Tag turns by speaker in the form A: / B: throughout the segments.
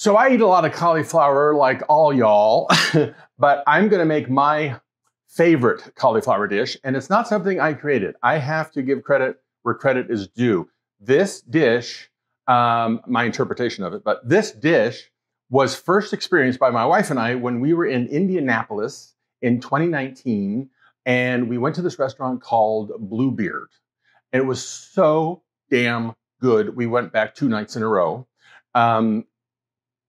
A: So I eat a lot of cauliflower like all y'all, but I'm going to make my favorite cauliflower dish, and it's not something I created. I have to give credit where credit is due. This dish, um, my interpretation of it, but this dish was first experienced by my wife and I when we were in Indianapolis in 2019, and we went to this restaurant called Bluebeard. And it was so damn good. We went back two nights in a row. Um,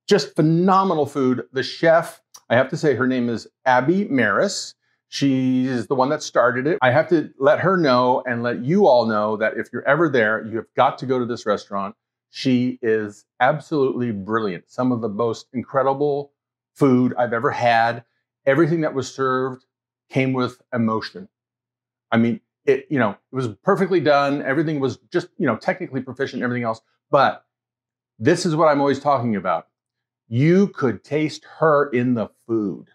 A: just phenomenal food. The chef, I have to say, her name is Abbi Merriss. She's the one that started it. I have to let her know and let you all know that if you're ever there, you have got to go to this restaurant. She is absolutely brilliant. Some of the most incredible food I've ever had. Everything that was served came with emotion. I mean, it, you know, it was perfectly done. Everything was just, you know, technically proficient, everything else. But this is what I'm always talking about. You could taste her in the food.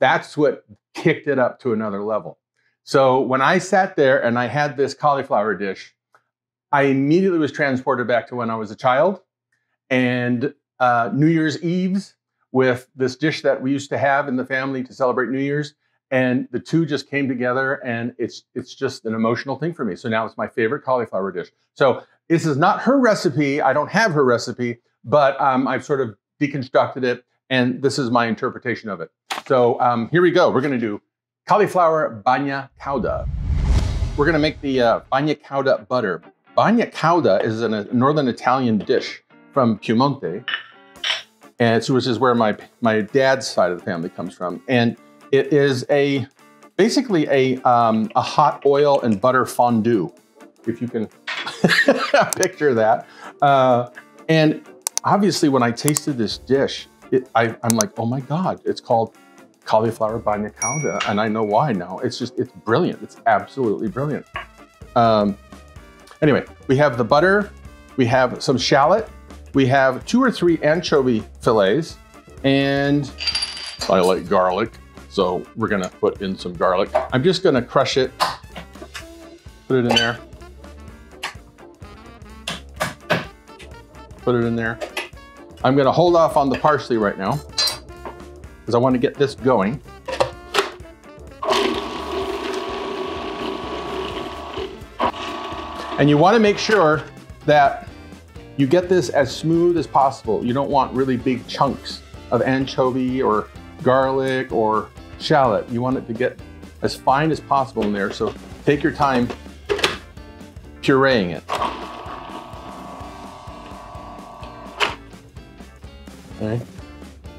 A: That's what kicked it up to another level. So when I sat there and I had this cauliflower dish, I immediately was transported back to when I was a child and uh, New Year's Eves with this dish that we used to have in the family to celebrate New Year's. And the two just came together and it's it's just an emotional thing for me. So now it's my favorite cauliflower dish. So this is not her recipe. I don't have her recipe, but um, I've sort of deconstructed it and this is my interpretation of it. So um, here we go. We're going to do cauliflower bagna cauda. We're going to make the uh, bagna cauda butter. Bagna cauda is a northern Italian dish from Piemonte, and which is where my my dad's side of the family comes from. And it is a basically a um, a hot oil and butter fondue, if you can picture that. Uh, and obviously, when I tasted this dish, it, I, I'm like, oh my god, it's called cauliflower bagna cauda, and I know why now. It's just, it's brilliant. It's absolutely brilliant. Um, anyway, we have the butter, we have some shallot, we have two or three anchovy fillets, and I like garlic, so we're gonna put in some garlic. I'm just gonna crush it, put it in there. Put it in there. I'm gonna hold off on the parsley right now because I want to get this going. And you want to make sure that you get this as smooth as possible. You don't want really big chunks of anchovy or garlic or shallot. You want it to get as fine as possible in there. So take your time pureeing it. Okay.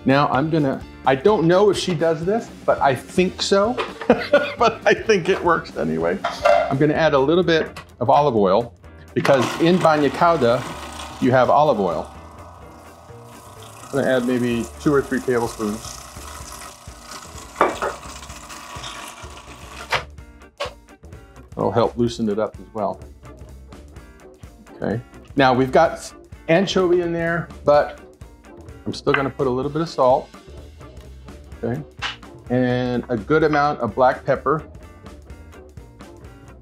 A: Now I'm gonna I don't know if she does this, but I think so. but I think it works anyway. I'm gonna add a little bit of olive oil because in bagna cauda, you have olive oil. I'm gonna add maybe two or three tablespoons. It'll help loosen it up as well. Okay. Now we've got anchovy in there, but I'm still gonna put a little bit of salt okay? And a good amount of black pepper.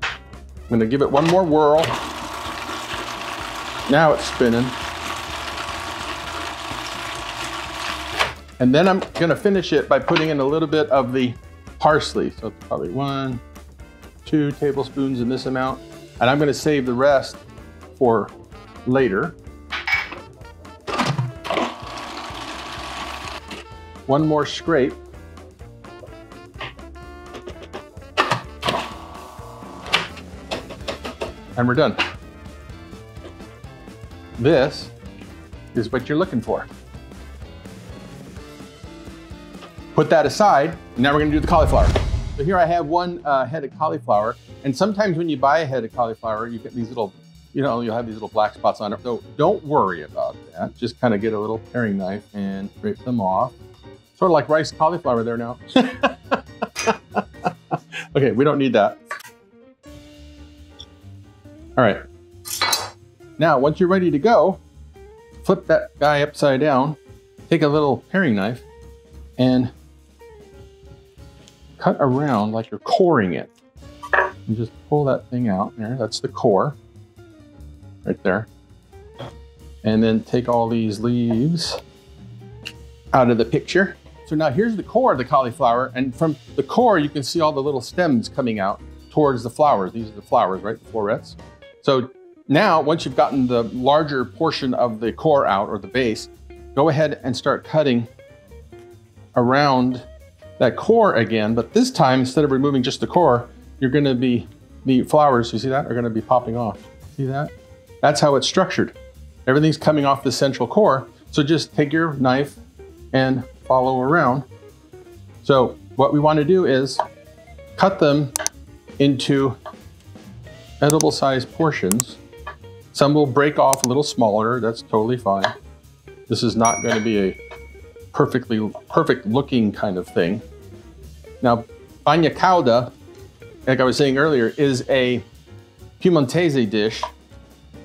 A: I'm gonna give it one more whirl. Now it's spinning. And then I'm gonna finish it by putting in a little bit of the parsley. So it's probably one, two tablespoons in this amount. And I'm gonna save the rest for later. One more scrape. And we're done. This is what you're looking for. Put that aside. Now we're gonna do the cauliflower. So here I have one uh, head of cauliflower. And sometimes when you buy a head of cauliflower, you get these little, you know, you'll have these little black spots on it. So don't worry about that. Just kind of get a little paring knife and scrape them off. Sort of like rice cauliflower there now. okay, we don't need that. All right. Now, once you're ready to go, flip that guy upside down, take a little paring knife, and cut around like you're coring it. And just pull that thing out there. That's the core right there. And then take all these leaves out of the picture. So now here's the core of the cauliflower. And from the core, you can see all the little stems coming out towards the flowers. These are the flowers, right? The florets. So now, once you've gotten the larger portion of the core out or the base, go ahead and start cutting around that core again. But this time, instead of removing just the core, you're gonna be, the flowers, you see that, are gonna be popping off. See that? That's how it's structured. Everything's coming off the central core. So just take your knife and follow around. So what we want to do is cut them into edible sized portions. Some will break off a little smaller. That's totally fine. This is not going to be a perfectly perfect looking kind of thing. Now, bagna cauda, like I was saying earlier, is a Piemontese dish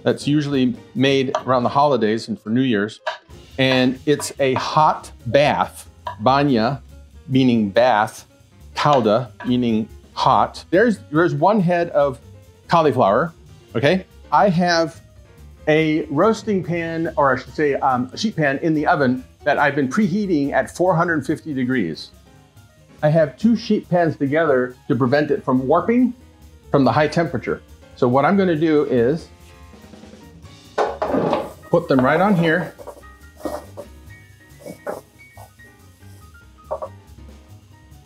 A: that's usually made around the holidays and for New Year's. And it's a hot bath, bagna, meaning bath, cauda meaning hot. There's, there's one head of cauliflower, okay? I have a roasting pan, or I should say um, a sheet pan in the oven that I've been preheating at 450 degrees. I have two sheet pans together to prevent it from warping from the high temperature. So what I'm gonna do is put them right on here.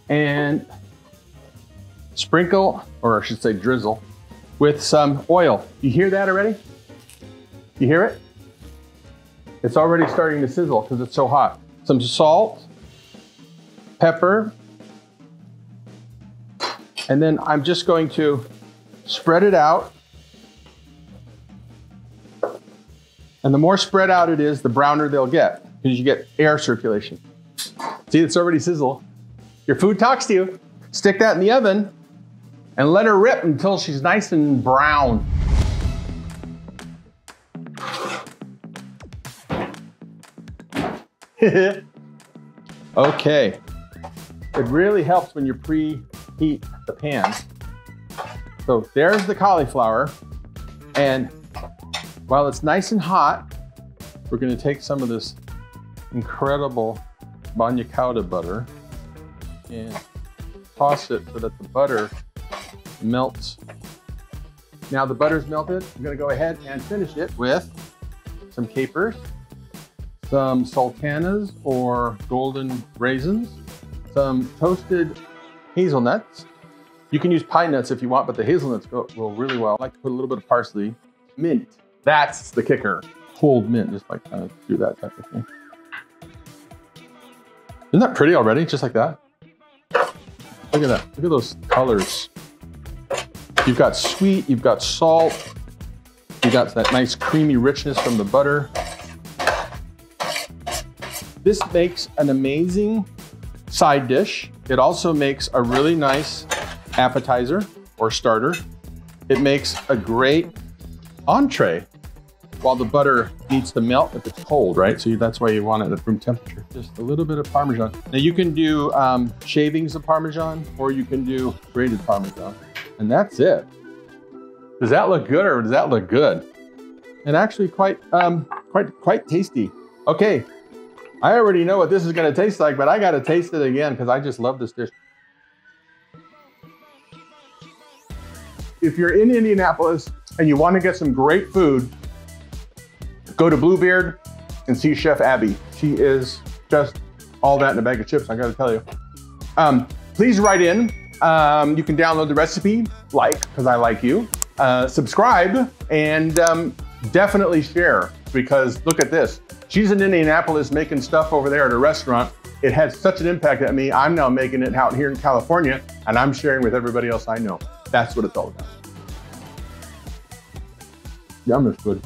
A: And sprinkle, or I should say drizzle, with some oil. You hear that already? You hear it? It's already starting to sizzle because it's so hot. Some salt, pepper, and then I'm just going to spread it out And the more spread out it is, the browner they'll get because you get air circulation. See, it's already sizzle. Your food talks to you. Stick that in the oven and let her rip until she's nice and brown. okay. It really helps when you preheat the pan. So there's the cauliflower and while it's nice and hot, we're gonna take some of this incredible cauda butter and toss it so that the butter melts. Now the butter's melted, I'm gonna go ahead and finish it with some capers, some sultanas or golden raisins, some toasted hazelnuts. You can use pine nuts if you want, but the hazelnuts go, go really well. I like to put a little bit of parsley, mint, that's the kicker. Cold mint, just like kind of do that type of thing. Isn't that pretty already? Just like that. Look at that. Look at those colors. You've got sweet, you've got salt, you got that nice creamy richness from the butter. This makes an amazing side dish. It also makes a really nice appetizer or starter. It makes a great entree while the butter needs to melt if it's cold, right? So that's why you want it at room temperature. Just a little bit of Parmesan. Now you can do um, shavings of Parmesan or you can do grated Parmesan. And that's it. Does that look good or does that look good? And actually quite, um, quite, quite tasty. Okay, I already know what this is gonna taste like, but I gotta taste it again because I just love this dish. If you're in Indianapolis and you wanna get some great food, Go to Bluebeard and see Chef Abbi. She is just all that in a bag of chips, I gotta tell you. Um, please write in. Um, you can download the recipe, like, because I like you. Uh, subscribe, and um, definitely share, because look at this. She's in Indianapolis making stuff over there at a restaurant. It had such an impact at me. I'm now making it out here in California, and I'm sharing with everybody else I know. That's what it's all about. Yum is good.